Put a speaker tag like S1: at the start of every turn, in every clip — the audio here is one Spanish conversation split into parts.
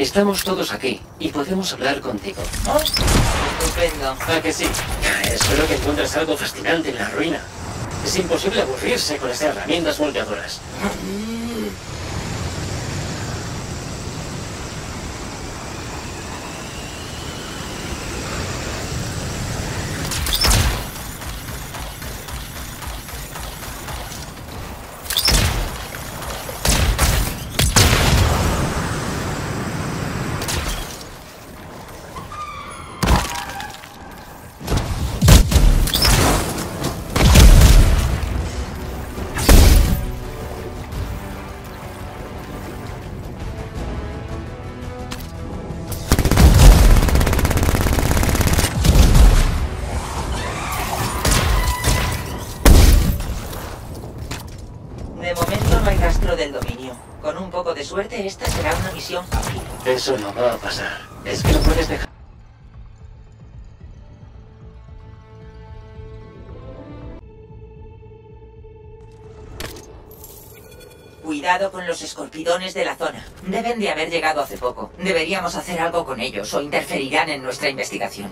S1: Estamos todos aquí y podemos hablar contigo.
S2: Oh, estupendo.
S1: ¿A que sí? Espero que encuentres algo fascinante en la ruina. Es imposible aburrirse con esas herramientas volteadoras.
S2: De suerte, esta será una misión fácil.
S1: Eso no va a pasar. Es que no puedes dejar...
S2: Cuidado con los escorpidones de la zona. Deben de haber llegado hace poco. Deberíamos hacer algo con ellos o interferirán en nuestra investigación.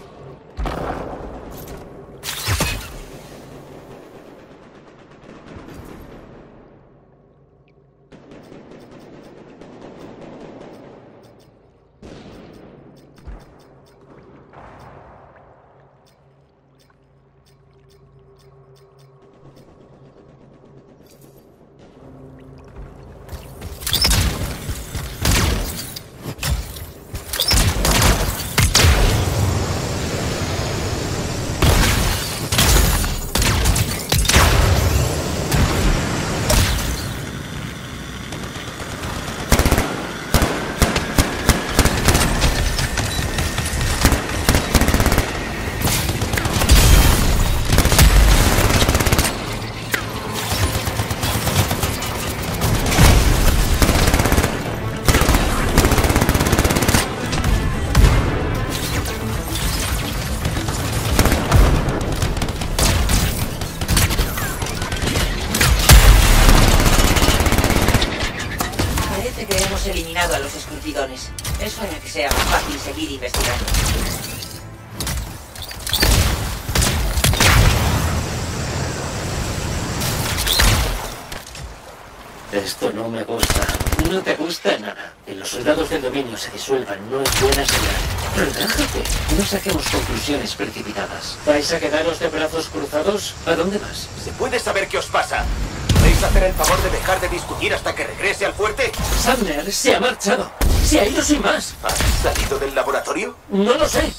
S2: Eliminado a los escorpidones. Eso hará que sea más fácil seguir investigando.
S1: Esto no me gusta. No te gusta nada. Que los soldados del dominio se disuelvan no es buena señal. Relájate. No saquemos conclusiones precipitadas. ¿Vais a quedaros de brazos cruzados? ¿A dónde vas?
S3: ¿Se puede saber qué os pasa? ¿Podéis hacer el favor de dejar de discutir hasta que regrese al fuerte?
S1: Sumner se ha marchado. Se ha ido sin más.
S3: ¿Has salido del laboratorio?
S1: No lo sé.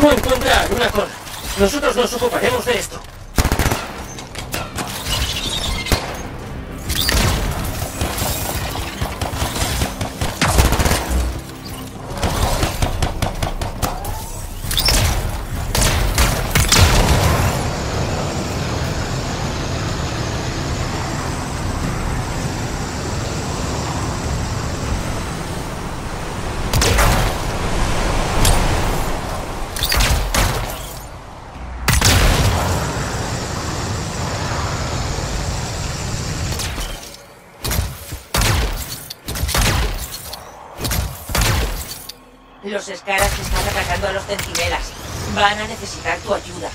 S1: No encuentra a una cola. Nosotros nos ocuparemos de esto.
S2: Los escaras están atacando a los centinelas. Van a necesitar tu ayuda.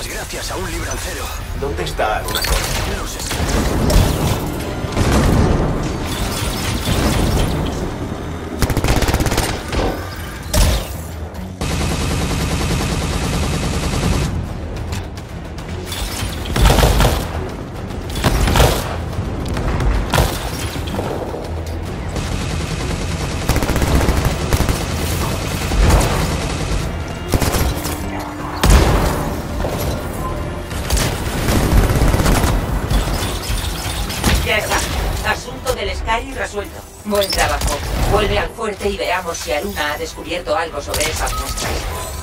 S4: Las gracias a un librancero.
S3: ¿Dónde está Aruna
S4: No sé.
S2: Resuelto. Buen trabajo. Vuelve al fuerte y veamos si Aruna ha descubierto algo sobre esas muestras.